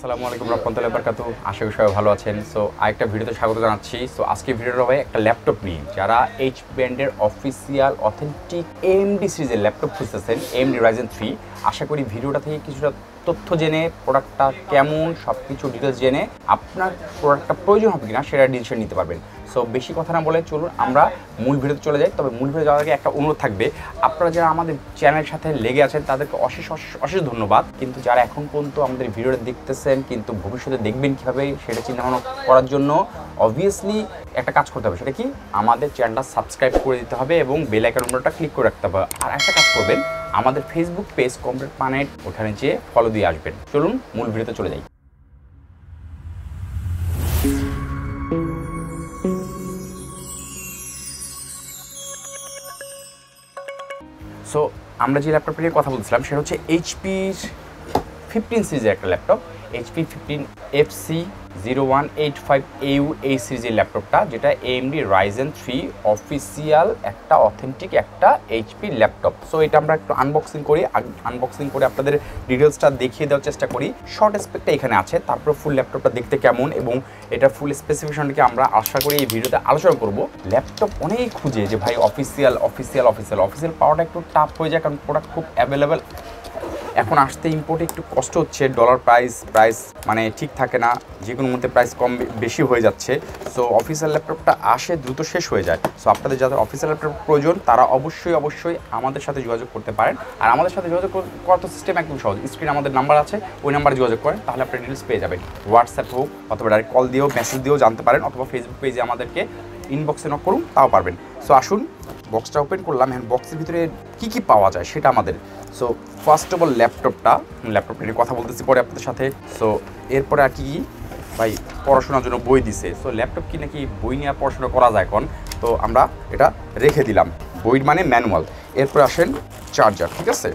আসসালামু আলাইকুম রহমতুল্লাহ বরকাতু। আশা করি সবাই ভালো আছেন। সো আরেকটা ভিডিওতে স্বাগত জানাচ্ছি। সো আজকে ভিডিওটা হবে একটা ল্যাপটপ নিয়ে। যারা এইচ ব্র্যান্ডের অফিসিয়াল অথেন্টিক এমডি সিরিজের ল্যাপটপ খুঁজতেছেন এমডি রাইজেন থ্রি আশা করি ভিডিওটা থেকে কিছুটা তথ্য জেনে প্রোডাক্টটা কেমন সব কিছু ডিটেলস জেনে আপনার প্রোডাক্টটা প্রয়োজন হবে কিনা সেটা ডিসিশন নিতে পারবেন। সো বেশি কথা না বলে চলুন, আমরা মূল ভিডিওতে চলে যাই। তবে মূল ভিডিও যাওয়ার আগে একটা অনুরোধ থাকবে, আপনারা যারা আমাদের চ্যানেলের সাথে লেগে আছেন, তাদেরকে অশেষ অশেষ অশেষ ধন্যবাদ। কিন্তু যারা এখন পর্যন্ত আমাদের ভিডিওটা দেখতেছেন, কিন্তু ভবিষ্যতে দেখবেন কীভাবে সেটা চিন্তা ভাবনা করার জন্য অবভিয়াসলি একটা কাজ করতে হবে, সেটা কি? আমাদের চ্যানেলটা সাবস্ক্রাইব করে দিতে হবে এবং বেল আইকন নম্বরটা ক্লিক করে রাখতে হবে। আর একটা কাজ করবেন, আমাদের ফেসবুক পেজ কমপ্লিট পানেট ওখানে যেয়ে ফলো দিয়ে আসবেন। চলুন, মূল ভিডিওতে চলে যাই। সো আমরা যে ল্যাপটপটা নিয়ে কথা বলছিলাম, সেটা হচ্ছে এইচপির ফিফটিন সিরিজের একটা laptop HP fifteen F C zero one eight five এই সিরিজের ল্যাপটপটা যেটা এমডি রাইজেন থ্রি অফিসিয়াল একটা অথেন্টিক একটা এইচপি ল্যাপটপ সো এটা আমরা একটু আনবক্সিং করি। আনবক্সিং করে আপনাদের ডিটেলসটা দেখিয়ে দেওয়ার চেষ্টা করি। শর্ট স্পেকটা এখানে আছে, তারপর ফুল ল্যাপটপটা দেখতে কেমন এবং এটা ফুল স্পেসিফিকেশনটাকে আমরা আশা করি এই ভিডিওতে আলোচনা করব। ল্যাপটপ অনেক খুঁজে যে ভাই অফিসিয়াল অফিসিয়াল অফিসিয়াল অফিসিয়াল পাওয়াটা একটু টাফ হয়ে যায় কারণ প্রোডাক্ট খুব অ্যাভেলেবেল এখন আসতে ইম্পোর্টে একটু কষ্ট হচ্ছে ডলার প্রাইস প্রাইস মানে ঠিক থাকে না যে কোনো মধ্যে প্রাইস কম বেশি হয়ে যাচ্ছে। সো অফিসিয়াল ল্যাপটপটা আসে দ্রুত শেষ হয়ে যায়। সো আপনাদের যাদের অফিসিয়াল ল্যাপটপ প্রয়োজন, তারা অবশ্যই অবশ্যই আমাদের সাথে যোগাযোগ করতে পারেন। আর আমাদের সাথে যোগাযোগ করার তো সিস্টেম একদম সহজ। স্ক্রিনে আমাদের নাম্বার আছে, ওই নাম্বারে যোগাযোগ করেন, তাহলে আপনি ডিটেলস পেয়ে যাবেন। হোয়াটসঅ্যাপ হোক, অথবা ডাইরেক্ট কল দিয়েও মেসেজ দিয়েও জানতে পারেন, অথবা ফেসবুক পেজে আমাদেরকে ইনবক্সে নক করুন, তাও পারবেন। সো আসুন বক্সটা ওপেন করলাম। হ্যাঁ বক্সের ভিতরে কী কী পাওয়া যায়, সেটা আমাদের সো ফার্স্ট অফ অল ল্যাপটপটা ল্যাপটপটা নিয়ে কথা বলতেছি পরে আপনাদের সাথে। সো এরপরে আর কি ভাই, পড়াশোনার জন্য বই দিছে। সো ল্যাপটপ কি নাকি বই নিয়ে পড়াশোনা করা যায় এখন? তো আমরা এটা রেখে দিলাম। বই মানে ম্যানুয়াল এরপরে আসেন চার্জার ঠিক আছে?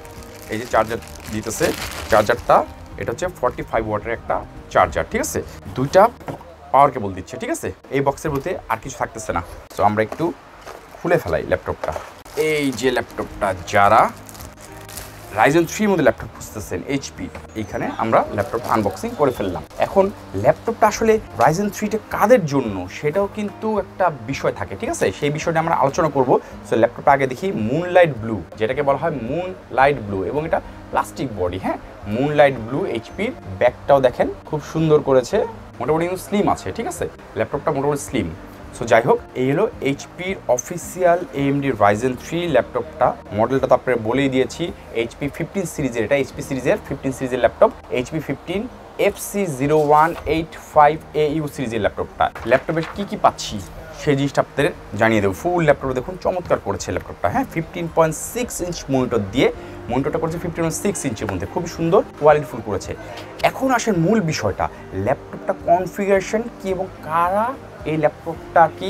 এই যে চার্জার দিতেছে। চার্জারটা এটা হচ্ছে ফর্টি ফাইভ ওয়াটের একটা চার্জার ঠিক আছে? দুইটা পাওয়ার কেবল দিচ্ছে, ঠিক আছে? এই বক্সের মধ্যে আর কিছু থাকতেছে না। সো আমরা একটু খুলে ফেলাই ল্যাপটপটা এই যে ল্যাপটপটা যারা রাইজেন থ্রির মধ্যে ল্যাপটপ খুঁজতেছেন এইচপি এইখানে আমরা ল্যাপটপ আনবক্সিং করে ফেললাম। এখন ল্যাপটপটা আসলে রাইজেন থ্রিটা কাদের জন্য? সেটাও কিন্তু একটা বিষয় থাকে, ঠিক আছে? সেই বিষয়টা আমরা আলোচনা করব। সো ল্যাপটপটা আগে দেখি মুন লাইট ব্লু যেটাকে বলা হয় মুন লাইট ব্লু এবং এটা প্লাস্টিক বডি হ্যাঁ? মুন লাইট ব্লু এইচপির ব্যাগটাও দেখেন, খুব সুন্দর করেছে, মোটামুটি কিন্তু স্লিম আছে, ঠিক আছে? ল্যাপটপটা মোটামুটি স্লিম সো যাই হোক এই হলো এইচপির অফিসিয়াল এএমডি রাইজেন থ্রি ল্যাপটপটা মডেলটা তো আপনার বলেই দিয়েছি এইচপি ফিফটিন সিরিজের, এটা এইচপি সিরিজের ফিফটিন সিরিজের laptop HP fifteen F C zero one eight five A U সিরিজের ল্যাপটপটা ল্যাপটপের কী কী পাচ্ছি, সেই জিনিসটা আপনাদের জানিয়ে দেবো। ফুল ল্যাপটপটা দেখুন, চমৎকার করেছে ল্যাপটপটা হ্যাঁ? Fifteen point six inch monitor দিয়ে মনিটরটা করেছে ফিফটিন পয়েন্ট সিক্স ইঞ্চের মধ্যে, খুবই সুন্দর কোয়ালিটিফুল করেছে। এখন আসেন মূল বিষয়টা ল্যাপটপটা কনফিগারেশন কী এবং কারা এই ল্যাপটপটা কি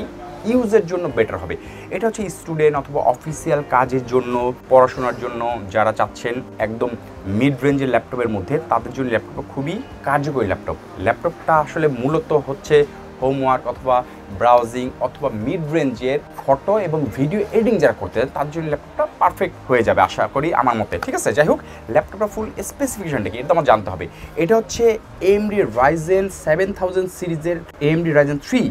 ইউজের জন্য বেটার হবে? এটা হচ্ছে স্টুডেন্ট অথবা অফিসিয়াল কাজের জন্য, পড়াশোনার জন্য যারা চাচ্ছেন একদম মিড রেঞ্জের ল্যাপটপের মধ্যে, তাদের জন্য ল্যাপটপ খুবই কার্যকরী ল্যাপটপ ল্যাপটপটা আসলে মূলত হচ্ছে হোমওয়ার্ক অথবা ব্রাউজিং অথবা মিড রেঞ্জের ফটো এবং ভিডিও এডিটিং যারা করতে চান, তার জন্য ল্যাপটপটা পারফেক্ট হয়ে যাবে আশা করি আমার মতে। ঠিক আছে? যাই হোক ল্যাপটপটা ফুল স্পেসিফিকেশনটা কি এটা আমার জানতে হবে। এটা হচ্ছে এমডি রাইজেন সেভেন থাউজেন্ড সিরিজের এমডি রাইজেন থ্রি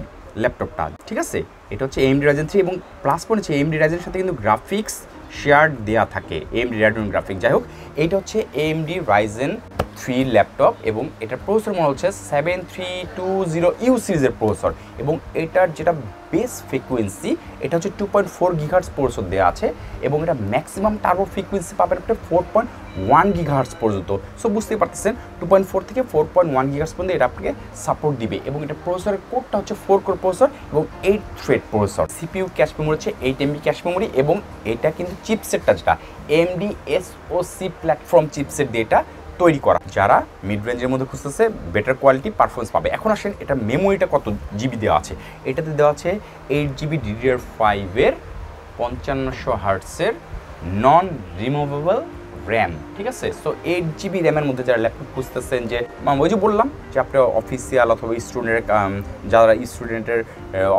ল্যাপটপটা, ঠিক আছে? এটা হচ্ছে এমডি রাইজেন থ্রি এবং প্লাস পয়েন্ট হচ্ছে এমডি রাইজেনের সাথে কিন্তু গ্রাফিক্স শেয়ার দেওয়া থাকে এম ডি রাইডন গ্রাফিক যাই হোক, এটা হচ্ছে এমডি রাইজেন থ্রি ল্যাপটপ এবং এটার প্রসেসর মনে হচ্ছে seven three two zero U সিরিজের প্রসেসর এবং এটার যেটা বেস ফ্রিকুয়েন্সি এটা হচ্ছে two point four gigahertz processor দেওয়া আছে এবং এটা ম্যাক্সিমাম টার্বো ফ্রিকুয়েন্সি পাবেন আপনি ফোর পয়েন্ট ওয়ান গিঘার্স পর্যন্ত। সো বুঝতেই পারতেছেন টু পয়েন্ট ফোর থেকে ফোর পয়েন্ট ওয়ান গিঘার্স পর্যন্ত এটা আপনাকে সাপোর্ট দিবে এবং এটা প্রসেসরের কোডটা হচ্ছে ফোর কোর প্রসেসর এবং eight thread processor CPU cache memory হচ্ছে এইট এমবি ক্যাশ মেমোরি এবং এটা কিন্তু চিপসেটটা যেটা এমডি এসওসি প্ল্যাটফর্ম চিপসেট দিয়ে এটা তৈরি করা। যারা মিড রেঞ্জের মধ্যে খুঁজতেছে বেটার কোয়ালিটি পারফরমেন্স পাবে। এখন আসেন, এটা মেমোরিটা কত জিবি দেওয়া আছে? এটাতে দেওয়া আছে এইট জিবি ডিডিআর ফাইভের পঞ্চান্নশো হার্টসের নন রিমুভেবল র্যাম ঠিক আছে? সো এইট জিবি র্যামের মধ্যে যারা ল্যাপটপ খুঁজতেছেন যে ওই যে বললাম যে, আপনি অফিসিয়াল অথবা স্টুডেন্টের যারা স্টুডেন্টের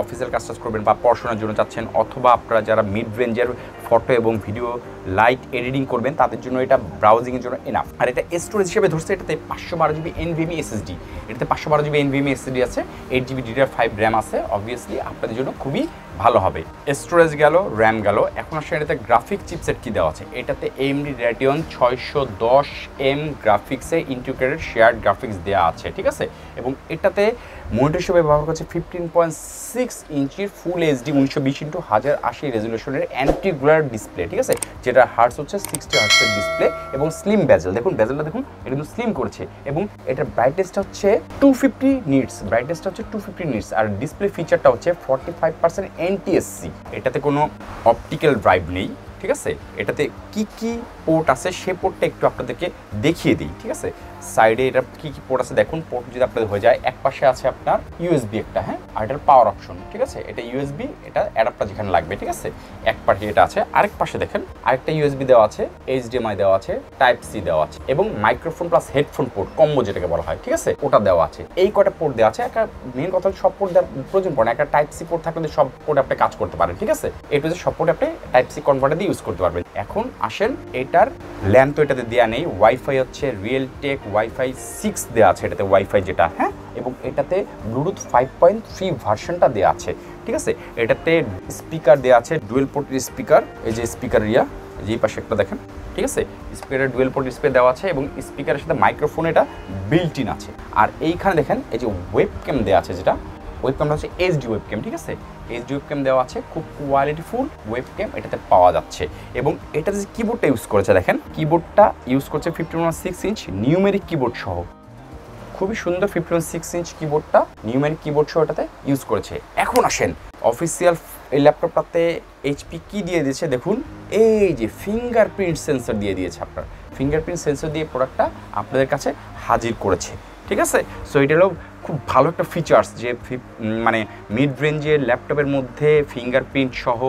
অফিসিয়াল কাজ করবেন বা পড়াশোনার জন্য চাচ্ছেন, অথবা আপনারা যারা মিড রেঞ্জের ফটো এবং ভিডিও লাইট এডিটিং করবেন, তাদের জন্য এটা ব্রাউজিংয়ের জন্য এনাফ আর এটা স্টোরেজ হিসেবে ধরছে, এটাতে পাঁচশো বারো জিবি এনভিএমই এসএসডি এটাতে পাঁচশো বারো জিবি এনভিএমই এসএসডি আছে eight GB DDR five RAM আছে অবভিয়াসলি আপনাদের জন্য খুবই ভালো হবে। স্টোরেজ গেল র্যাম গেল, এখন আসলে এটাতে গ্রাফিক চিপসেট কী দেওয়া আছে? এটাতে এমডি রেডিয়ন ছয়শো দশ এম গ্রাফিক্সে ইন্টিগ্রেটেড শেয়ার গ্রাফিক্স দেওয়া আছে, ঠিক আছে? এবং এটাতে মনিটর হিসেবে ব্যবহার করছে ফিফটিন পয়েন্ট সিক্স ইঞ্চির ফুল এইচডি উনিশশো বিশ ইন্টু হাজার আশি রেজলিউশনের অ্যান্টিগুলার ডিসপ্লে ঠিক আছে? যেটা হার্টস হচ্ছে সিক্সটি হার্টসের ডিসপ্লে এবং স্লিম ব্যাজেল দেখুন ব্যাজেলটা দেখুন, এটা কিন্তু স্লিম করছে এবং এটার ব্রাইটনেসটা হচ্ছে টু ফিফটি নিটস ব্রাইটনেসটা হচ্ছে টু ফিফটি নিটস আর ডিসপ্লে ফিচারটা হচ্ছে ফর্টি ফাইভ পার্সেন্ট এনটিএসসি এটাতে কোনো অপটিক্যাল ড্রাইভ নেই। ঠিক আছে? এটাতে কি কি পোর্ট আছে সে পোর্টটা একটু আপনাদেরকে দেখিয়ে দিই, ঠিক আছে? সাইডে এটা কি কি পোর্ট আছে দেখুন পোর্ট যদি আপনাদের হয়ে যায়, এক পাশে আছে আপনার ইউএসবি একটা হ্যাঁ? আর এটার পাওয়ার অপশন, ঠিক আছে? এটা ইউএসবি এটা অ্যাডাপ্টার যেখানে লাগবে, ঠিক আছে? এক পাশে এটা আছে, আরেক পাশে দেখেন, আরেকটা ইউএসবি দেওয়া আছে এইচডিএমআই দেওয়া আছে টাইপ সি দেওয়া আছে, এবং microphone plus headphone port combo যেটাকে বলা হয়, ঠিক আছে? ওটা দেওয়া আছে। এই কটা পোর্ট দেওয়া আছে, একটা মেন কথা সব পোর্ট দেওয়ার প্রয়োজন পড়ে একটা টাইপ সি পোর্ট থাকলে সব পোর্ট আপনি কাজ করতে পারেন, ঠিক আছে? এটা যে সব পোর্ট আপনি টাইপ সি কনভার্টার দিয়ে ইউজ করতে পারবেন। এখন আসেন, এটার ল্যান তো এটাতে দেওয়া নেই ওয়াইফাই হচ্ছে রিয়েল টেক ওয়াইফাই সিক্স দেওয়া আছে, এটাতে ওয়াইফাই যেটা হ্যাঁ? এবং এটাতে ব্লুটুথ ফাইভ পয়েন্ট থ্রি ভার্সনটা দেওয়া আছে, ঠিক আছে? এটাতে স্পিকার দেওয়া আছে ডুয়েল পোর্টের স্পিকার এই যে স্পিকার এই যে পাশে একটা দেখেন, ঠিক আছে? স্পিকারের ডুয়েল পোর্ট ডিসপ্লে দেওয়া আছে এবং স্পিকারের সাথে মাইক্রোফোন এটা বিল্ট ইন আছে। আর এইখানে দেখেন, এই যে ওয়েব ক্যাম দেওয়া আছে যেটা ওয়েব ক্যামটা হচ্ছে এইচডি ওয়েব ক্যাম ঠিক আছে? এইচডি ওয়েব ক্যাম দেওয়া আছে, খুব কোয়ালিটিফুল ওয়েব ক্যাম এটাতে পাওয়া যাচ্ছে। এবং এটা যে কিবোর্ডটা ইউজ করেছে, দেখেন? কিবোর্ডটা ইউজ করছে fifty one six inch numeric keyboard সহ। খুবই সুন্দর ফিফটিন সিক্স ইঞ্চ কিবোর্ডটা নিউমেরিক কিবোর্ড সহ এটাতে ইউজ করেছে। এখন আসেন অফিসিয়াল এই ল্যাপটপটাতে এইচপি কি দিয়ে দিয়েছে দেখুন। এই যে ফিঙ্গারপ্রিন্ট সেন্সর দিয়ে দিয়েছে আপনার। ফিঙ্গারপ্রিন্ট সেন্সর দিয়ে প্রোডাক্টটা আপনাদের কাছে হাজির করেছে। ঠিক আছে? সো এটা হলো খুব ভালো একটা ফিচার্স যে মানে মিড রেঞ্জের ল্যাপটপের মধ্যে ফিঙ্গারপ্রিন্ট সহ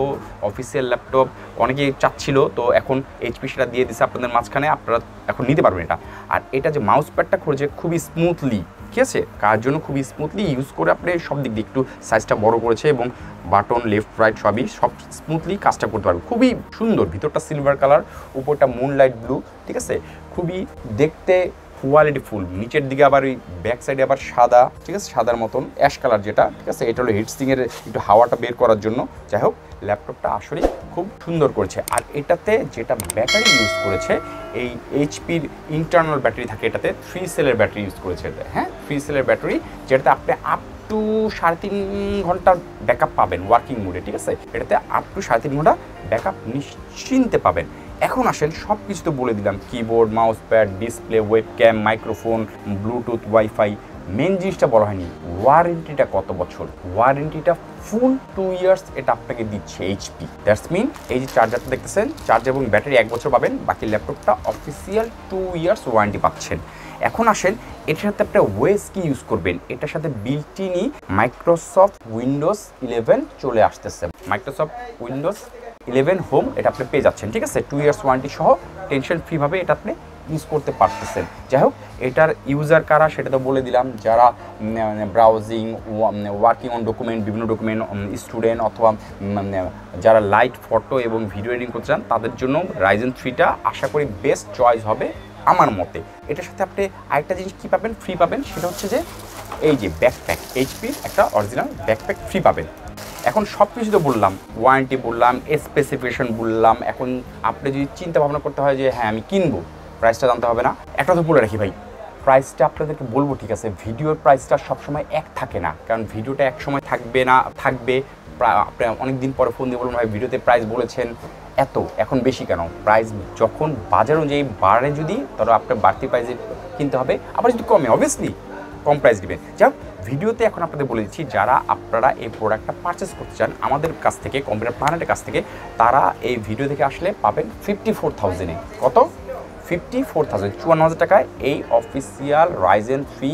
অফিসিয়াল ল্যাপটপ অনেকেই চাচ্ছিল, তো এখন এইচপি সেটা দিয়ে দিছে আপনাদের মাঝখানে, আপনারা এখন নিতে পারবেন এটা। আর এটা যে মাউস প্যাডটা করেছে খুবই স্মুথলি ঠিক আছে? কার জন্য খুবই স্মুথলি ইউজ করে আপনি সব দিক দিয়ে একটু সাইজটা বড় করেছে এবং বাটন লেফট রাইট সবই সব স্মুথলি কাজটা করতে পারবে। খুবই সুন্দর, ভিতরটা সিলভার কালার উপরটা মুন লাইট ব্লু ঠিক আছে? খুবই দেখতে কোয়ালিটি ফুল নিচের দিকে আবার ওই ব্যাক সাইডে আবার সাদা, ঠিক আছে? সাদার মতন অ্যাশ কালার যেটা, ঠিক আছে? এটা হলো হিটসিংয়ের একটু হাওয়াটা বের করার জন্য। যাই হোক ল্যাপটপটা আসলে খুব সুন্দর করেছে। আর এটাতে যেটা ব্যাটারি ইউজ করেছে, এই এইচপির ইন্টারনাল ব্যাটারি থাকে এটাতে থ্রি সেলের ব্যাটারি ইউজ করেছে হ্যাঁ? থ্রি সেলের ব্যাটারি যেটাতে আপনি আপ টু সাড়ে তিন ঘণ্টার ব্যাকআপ পাবেন ওয়ার্কিং মোডে ঠিক আছে? এটাতে আপ টু সাড়ে তিন ঘণ্টা ব্যাকআপ নিশ্চিন্তে পাবেন। এখন আসেন সব কিছু তো বলে দিলাম। Keyboard mouse pad display webcam microphone Bluetooth WiFi main জিনিসটা বলা হয়নি। ওয়ারেন্টিটা কত বছর? ওয়ারেন্টিটা ফুল টু ইয়ার্স এটা আপনাকে দিচ্ছে এইচপি দ্যাটস মিন এই যে চার্জারটা দেখতেছেন চার্জার এবং ব্যাটারি এক বছর পাবেন, বাকি ল্যাপটপটা অফিসিয়াল টু ইয়ার্স ওয়ারেন্টি পাচ্ছেন। এখন আসেন, এটার সাথে একটা ওয়েস কি ইউজ করবেন? এটার সাথে বিল্টিনই মাইক্রোসফট উইন্ডোজ ইলেভেন চলে আসতেছে। মাইক্রোসফট উইন্ডোজ ইলেভেন হোম এটা আপনি পেয়ে যাচ্ছেন, ঠিক আছে? টু ইয়ার্স ওয়ারেন্টি সহ টেনশন ফ্রিভাবে এটা আপনি ইউজ করতে পারতেছেন। যাই হোক এটার ইউজার কারা সেটা তো বলে দিলাম, যারা ব্রাউজিং ওয়ার্কিং অন ডকুমেন্ট বিভিন্ন ডকুমেন্ট স্টুডেন্ট অথবা যারা লাইট ফটো এবং ভিডিও এডিটিং করতে চান, তাদের জন্য রাইজেন থ্রিটা আশা করি বেস্ট চয়েস হবে আমার মতে। এটার সাথে আপনি আরেকটা জিনিস কী পাবেন? ফ্রি পাবেন, সেটা হচ্ছে যে, এই যে ব্যাকপ্যাক এইচপির একটা অরিজিনাল ব্যাকপ্যাক ফ্রি পাবেন। এখন সব কিছু তো বললাম ওয়ারেন্টি বললাম স্পেসিফিকেশন বললাম এখন আপনি যদি চিন্তা ভাবনা করতে হয় যে হ্যাঁ আমি কিনবো প্রাইসটা জানতে হবে না। একটা তো বলে রাখি ভাই প্রাইসটা আপনাদেরকে বলব, ঠিক আছে? ভিডিওর প্রাইসটা সবসময় এক থাকে না। কারণ ভিডিওটা এক সময় থাকবে না, থাকবে। আপনি অনেক দিন পরে ফোন দিয়ে বলুন ভাই, ভিডিওতে প্রাইস বলেছেন। এত, এখন বেশি কেন? প্রাইস যখন বাজার অনুযায়ী বাড়ে যদি তাহলে আপনার বাড়তি প্রাইসে কিনতে হবে, আবার যদি কমে অবভিয়াসলি কম প্রাইস দিবেন যাই ভিডিওতে এখন আপনাদের বলে দিচ্ছি, যারা আপনারা এই প্রোডাক্টটা পারচেস করতে চান, আমাদের কাছ থেকে কম্পিউটার প্ল্যানেটের কাছ থেকে, তারা এই ভিডিও থেকে আসলে পাবেন ফিফটি ফোর থাউজেন্ডে কত? ফিফটি ফোর থাউজেন্ড চুয়ান্ন হাজার টাকায় এই official Ryzen three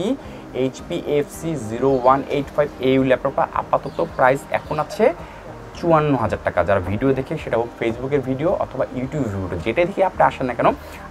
HP F C zero one eight five এই ল্যাপটপটা আপাতত প্রাইস এখন আছে চুয়ান্ন হাজার টাকা। যারা ভিডিও দেখে, সেটা হোক ফেসবুকের ভিডিও অথবা ইউটিউব ভিডিও যেটাই দেখে আপনি আসেন না কেন,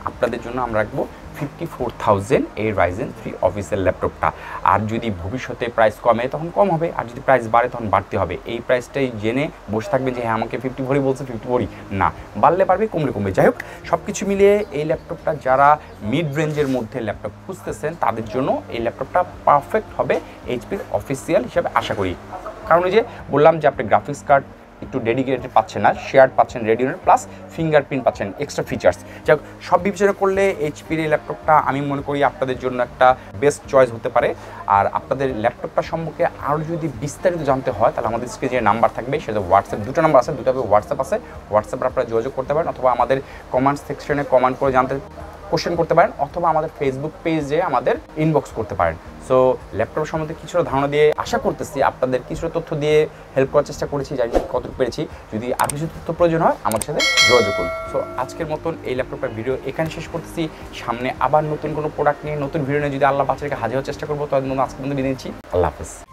আপনাদের জন্য আমরা রাখব ফিফটি ফোর থাউজেন্ড এই রাইজেন থ্রি অফিসের ল্যাপটপটা আর যদি ভবিষ্যতে প্রাইস কমে, তখন কম হবে। আর যদি প্রাইস বাড়ে, তখন বাড়তে হবে। এই প্রাইসটাই জেনে বসে থাকবেন যে হ্যাঁ আমাকে ফিফটি ফোরই বলছে ফিফটি ফোরই না। বাড়লে পারবে কমলে কমবে। যাই হোক সব কিছু মিলিয়ে এই ল্যাপটপটা যারা মিড রেঞ্জের মধ্যে ল্যাপটপ খুঁজতেছেন, তাদের জন্য এই ল্যাপটপটা পারফেক্ট হবে। এইচপির অফিসিয়াল হিসাবে আশা করি। কারণ ওই যে বললাম যে, আপনি গ্রাফিক্স কার্ড একটু ডেডিকেটেড পাচ্ছেন না শেয়ার পাচ্ছেন রেডিওনের প্লাস ফিঙ্গারপ্রিন্ট পাচ্ছেন এক্সট্রা ফিচার্স যাক, সব বিবেচনা করলে এইচপির এই ল্যাপটপটা আমি মনে করি আপনাদের জন্য একটা বেস্ট চয়েস হতে পারে। আর আপনাদের ল্যাপটপটা সম্পর্কে আরও যদি বিস্তারিত জানতে হয়, তাহলে আমাদের স্ক্রিনে যে নাম্বার থাকবে, সেটা হোয়াটসঅ্যাপ দুটো নাম্বার আছে, দুটো হোয়াটসঅ্যাপ আছে। হোয়াটসঅ্যাপে আপনারা যোগাযোগ করতে পারেন, অথবা আমাদের কমেন্ট সেকশনে কমেন্ট করে জানতে কোশ্চেন করতে পারেন অথবা আমাদের ফেসবুক পেজে আমাদের ইনবক্স করতে পারেন। সো ল্যাপটপ সম্বন্ধে কিছুটা ধারণা দিয়ে আশা করতেছি আপনাদের কিছুটা তথ্য দিয়ে হেল্প করার চেষ্টা করেছি না কতটুকু পেরেছি। যদি আর কিছু তথ্য প্রয়োজন হয় আমার সাথে যোগাযোগ করুন। সো আজকের মতন এই ল্যাপটপের ভিডিও এখানে শেষ করতেছি। সামনে আবার নতুন কোনো প্রোডাক্ট নিয়ে, নতুন ভিডিও নিয়ে যদি আল্লাহ বাচ্চাকে হাজির হওয়ার চেষ্টা করব তাদের মধ্যে আজকের মধ্যে বিদায় আল্লাহ হাফেজ।